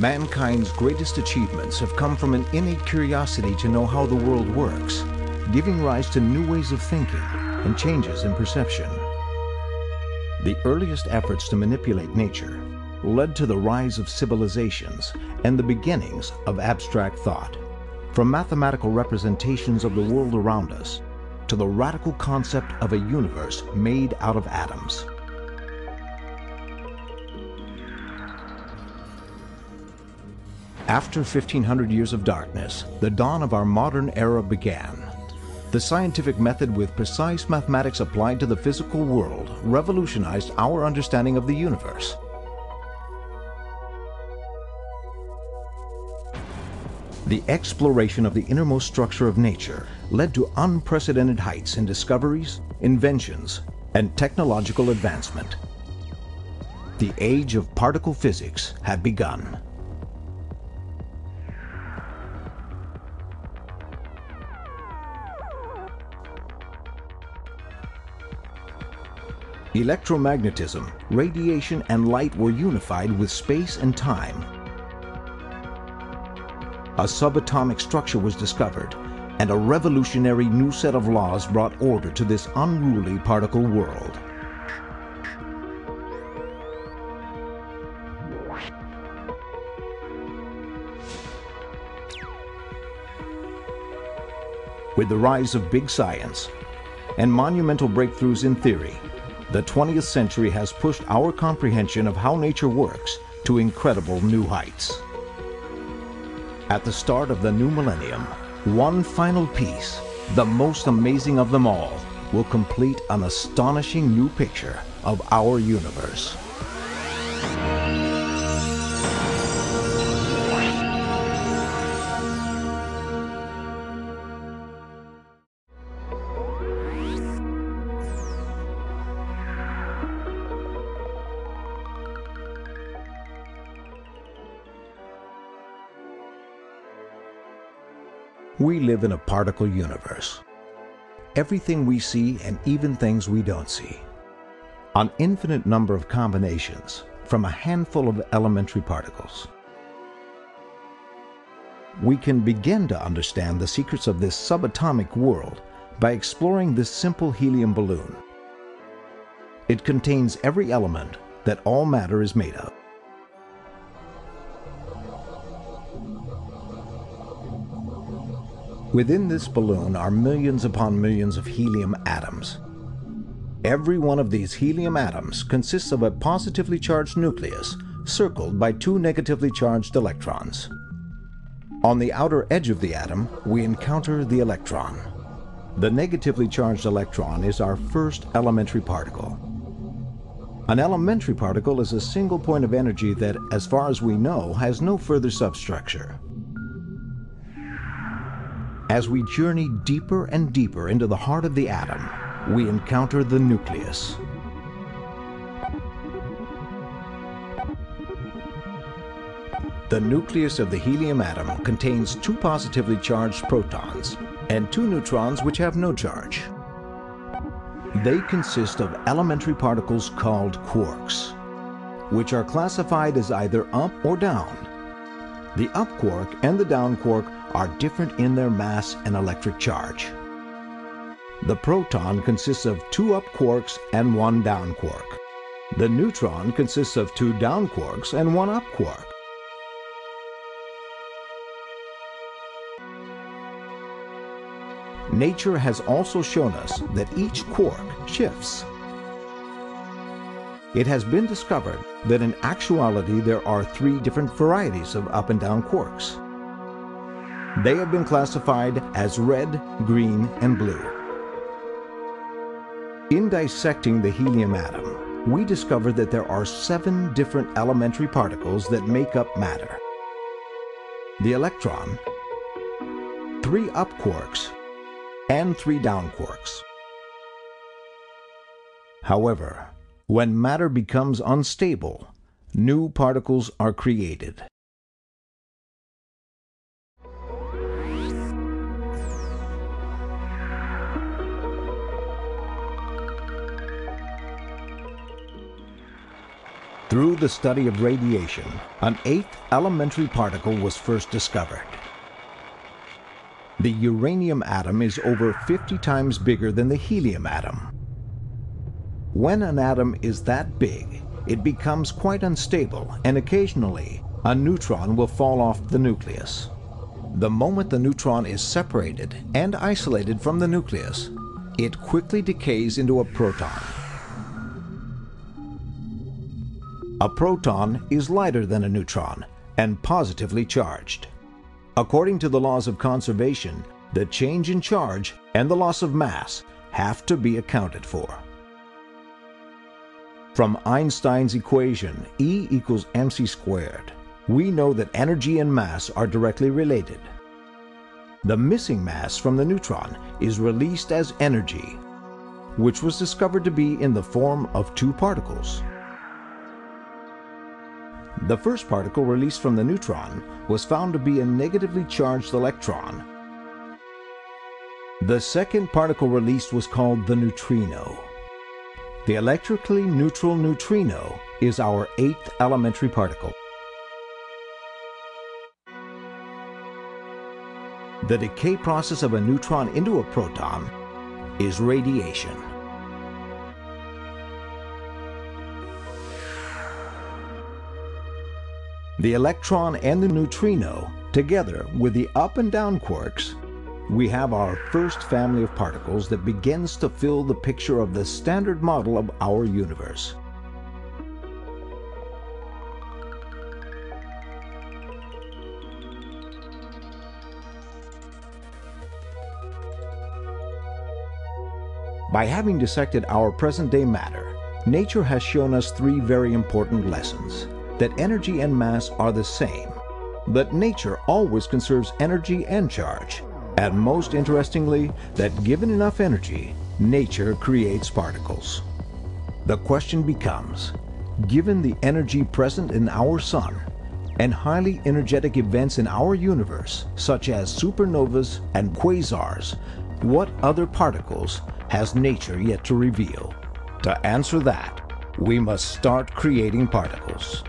Mankind's greatest achievements have come from an innate curiosity to know how the world works, giving rise to new ways of thinking and changes in perception. The earliest efforts to manipulate nature led to the rise of civilizations and the beginnings of abstract thought, from mathematical representations of the world around us to the radical concept of a universe made out of atoms. After 1500 years of darkness, the dawn of our modern era began. The scientific method with precise mathematics applied to the physical world revolutionized our understanding of the universe. The exploration of the innermost structure of nature led to unprecedented heights in discoveries, inventions, and technological advancement. The age of particle physics had begun. Electromagnetism, radiation, and light were unified with space and time. A subatomic structure was discovered, and a revolutionary new set of laws brought order to this unruly particle world. With the rise of big science and monumental breakthroughs in theory, the 20th century has pushed our comprehension of how nature works to incredible new heights. At the start of the new millennium, one final piece, the most amazing of them all, will complete an astonishing new picture of our universe. We live in a particle universe. Everything we see and even things we don't see. An infinite number of combinations from a handful of elementary particles. We can begin to understand the secrets of this subatomic world by exploring this simple helium balloon. It contains every element that all matter is made of. Within this balloon are millions upon millions of helium atoms. Every one of these helium atoms consists of a positively charged nucleus circled by two negatively charged electrons. On the outer edge of the atom, we encounter the electron. The negatively charged electron is our first elementary particle. An elementary particle is a single point of energy that, as far as we know, has no further substructure. As we journey deeper and deeper into the heart of the atom, we encounter the nucleus. The nucleus of the helium atom contains two positively charged protons and two neutrons which have no charge. They consist of elementary particles called quarks, which are classified as either up or down. The up quark and the down quark are different in their mass and electric charge. The proton consists of two up quarks and one down quark. The neutron consists of two down quarks and one up quark. Nature has also shown us that each quark shifts. It has been discovered that in actuality there are three different varieties of up and down quarks. They have been classified as red, green, and blue. In dissecting the helium atom, we discovered that there are seven different elementary particles that make up matter. The electron, three up quarks, and three down quarks. However, when matter becomes unstable, new particles are created. Through the study of radiation, an eighth elementary particle was first discovered. The uranium atom is over 50 times bigger than the helium atom. When an atom is that big, it becomes quite unstable and occasionally a neutron will fall off the nucleus. The moment the neutron is separated and isolated from the nucleus, it quickly decays into a proton. A proton is lighter than a neutron and positively charged. According to the laws of conservation, the change in charge and the loss of mass have to be accounted for. From Einstein's equation, E equals mc squared, we know that energy and mass are directly related. The missing mass from the neutron is released as energy, which was discovered to be in the form of two particles. The first particle released from the neutron was found to be a negatively charged electron. The second particle released was called the neutrino. The electrically neutral neutrino is our eighth elementary particle. The decay process of a neutron into a proton is radiation. The electron and the neutrino, together with the up and down quarks, we have our first family of particles that begins to fill the picture of the standard model of our universe. By having dissected our present day matter, nature has shown us three very important lessons that energy and mass are the same, that nature always conserves energy and charge, and most interestingly, that given enough energy, nature creates particles. The question becomes given the energy present in our Sun and highly energetic events in our universe, such as supernovas and quasars, what other particles has nature yet to reveal? To answer that, we must start creating particles.